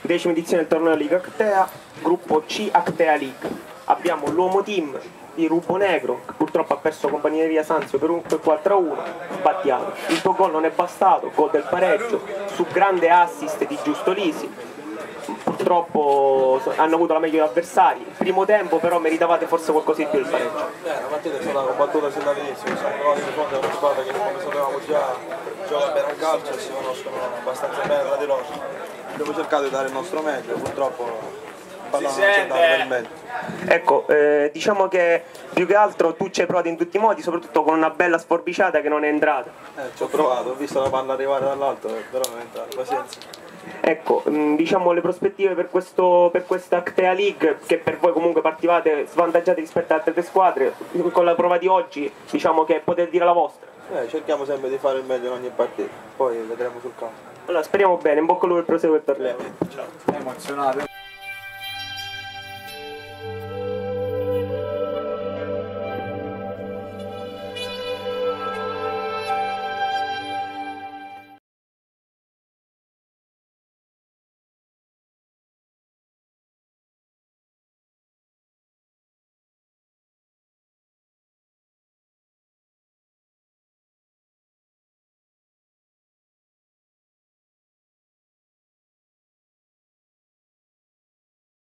decima edizione del torneo Liga Actea, gruppo C Actea League. Abbiamo l'uomo team di Rubo Negro, che purtroppo ha perso compagnia di via Sanzio per un 4-1, sbattiato. Il tuo gol non è bastato, gol del pareggio, su grande assist di Giusto Lisi. Purtroppo hanno avuto la meglio degli avversari. Primo tempo però meritavate forse qualcosa di più il pareggio. Eh, la partita è stata combattuta sin dall'inizio, siamo trovati di fronte a una squadra che come sapevamo già gioca bene a calcio e si conoscono abbastanza bene tra di loro. Abbiamo cercato di dare il nostro meglio, purtroppo. Ecco, eh, diciamo che più che altro tu ci hai provato in tutti i modi, soprattutto con una bella sforbiciata che non è entrata. Eh, ci ho provato, ho visto la palla arrivare dall'alto, però non è entrata, pazienza. Ecco, mh, diciamo le prospettive per, questo, per questa Actea League, che per voi comunque partivate svantaggiati rispetto ad altre tre squadre, con la prova di oggi diciamo che potete dire la vostra. Eh, cerchiamo sempre di fare il meglio in ogni partita, poi vedremo sul campo. Allora speriamo bene, in bocca al lupo per il proseguo del torneo. emozionato